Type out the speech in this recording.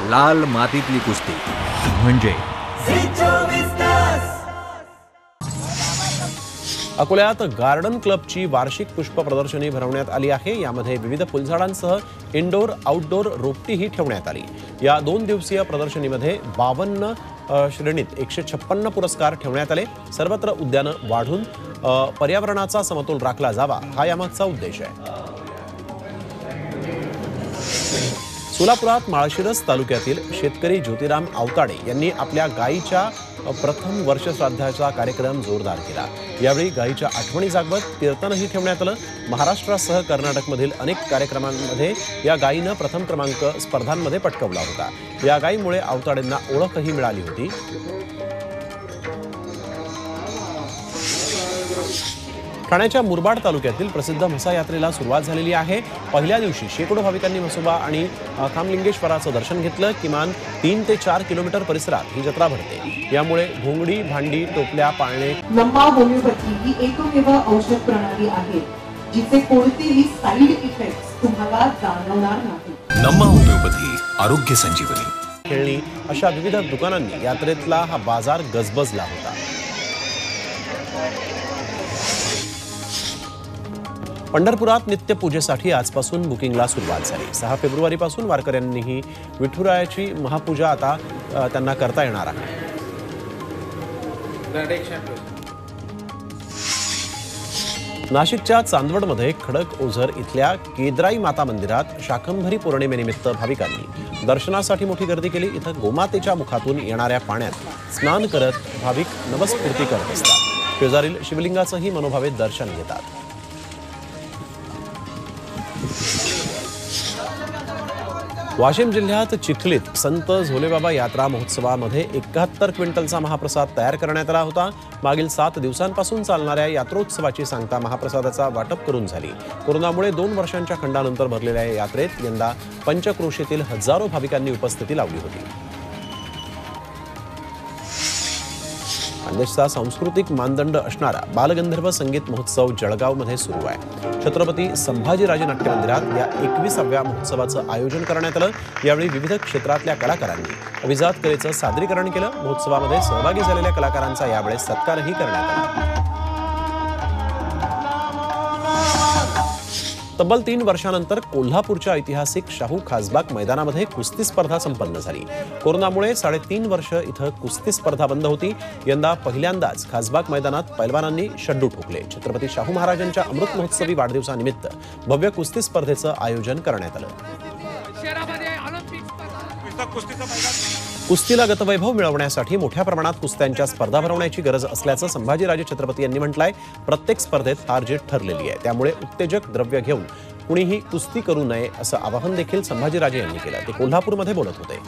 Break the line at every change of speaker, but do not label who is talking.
लाल मातीतली कुस्ती. म्हणजे?
अकोल्यात गार्डन क्लबची वार्षिक पुष्प प्रदर्शनी भरवण्यात आली आहे. यामध्ये विविध फुलझाडांसह इनडोर आउटडोर रोपटीही ठेवण्यात आली. या दोन दिवसीय प्रदर्शनीमध्ये बावन्न श्रेणीत एकशे छप्पन्न पुरस्कार ठेवण्यात आले. सर्वत्र उद्यानं वाढून पर्यावरणाचा समतोल राखला जावा हा यामागचा उद्देश आहे. सोलापुरात माळशिरस तालुक्यातील शेतकरी ज्योतिराम आवताडे यांनी आपल्या गायीच्या प्रथम वर्षश्राद्धाचा कार्यक्रम जोरदार केला. यावेळी गायीच्या आठवणी जागवत कीर्तनही ठेवण्यात आलं. महाराष्ट्रासह कर्नाटकमधील अनेक कार्यक्रमांमध्ये या गायीनं प्रथम क्रमांक स्पर्धांमध्ये पटकवला होता. या गायीमुळे आवताडेंना ओळखही मिळाली होती. ठाण्याच्या मुरबाड तालुक्यातील प्रसिद्ध म्हसा यात्रेला सुरुवात झालेली आहे. पहिल्या दिवशी शेकडो भाविकांनी म्हसोबा आणि खामलिंगेश्वराचं दर्शन घेतलं. किमान तीन ते चार किलोमीटर परिसरात ही जत्रा भरते. यामुळे घोंगडी भांडी टोपल्या पाळणे
लंबा होमिओपॅथी ही एकमेव औषध प्रणाली आहे जिचे कोणतेही साईड इफेक्ट्स तुम्हाला जाणवणार नाही
नम्मा होमिओपॅथी आरोग्य संजीवनी.
खेळणी अशा विविध दुकानांनी यात्रेतला हा बाजार गजबजला होता. पंढरपुरात नित्यपूजेसाठी आजपासून बुकिंगला सुरुवात झाली. सहा फेब्रुवारीपासून वारकऱ्यांनीही विठुरायाची महापूजा आता त्यांना करता येणार आहे. नाशिकच्या चांदवडमध्ये खडक ओझर इथल्या केद्राई माता मंदिरात शाकंभरी पौर्णिमेनिमित्त भाविकांनी दर्शनासाठी मोठी गर्दी केली. इथं गोमातेच्या मुखातून येणाऱ्या पाण्यात स्नान करत भाविक नवस्फूर्ती करत असतात. शेजारील शिवलिंगाचंही मनोभावे दर्शन घेतात. वाशिम जिल्ह्यात चिखलीत संत झोलेबाबा यात्रा महोत्सवामध्ये एकाहत्तर क्विंटलचा महाप्रसाद तयार करण्यात आला होता. मागील सात दिवसांपासून चालणाऱ्या यात्रोत्सवाची सांगता महाप्रसादाचा वाटप करून झाली. कोरोनामुळे दोन वर्षांच्या खंडानंतर भरलेल्या या यात्रेत यंदा पंचक्रोशीतील हजारो भाविकांनी उपस्थिती लावली होती. खानदेशचा सांस्कृतिक मानदंड असणारा बालगंधर्व संगीत महोत्सव जळगावमध्ये सुरू आहे. छत्रपती संभाजीराजे नाट्य मंदिरात या एकविसाव्या महोत्सवाचं आयोजन करण्यात आलं. यावेळी विविध क्षेत्रातल्या कलाकारांनी अभिजात कलेचं सादरीकरण केलं. महोत्सवामध्ये सहभागी झालेल्या कलाकारांचा यावेळेस सत्कारही करण्यात आला. तब्बल तीन वर्षानंतर कोल्हापूरच्या ऐतिहासिक शाहू खासबाग मैदानामध्ये कुस्ती स्पर्धा संपन्न झाली. कोरोनामुळे साडेतीन वर्ष इथं कुस्ती स्पर्धा बंद होती. यंदा पहिल्यांदाच खासबाग मैदानात पैलवानांनी शड्डू ठोकले. छत्रपती शाहू महाराजांच्या अमृत महोत्सवी वाढदिवसानिमित्त भव्य कुस्ती स्पर्धेचं आयोजन करण्यात आलं. कुस्तीला गतवैभव मिळवण्यासाठी मोठ्या प्रमाणात कुस्त्यांच्या स्पर्धा भरवण्याची गरज असल्याचं संभाजीराजे छत्रपती यांनी म्हटलंय. प्रत्येक स्पर्धेत हार जीत ठरलेली आहे. त्यामुळे उत्तेजक द्रव्य घेऊन कुणीही कुस्ती करू नये असं आवाहन देखील संभाजीराजे यांनी केलं ते कोल्हापूरमध्ये बोलत होते.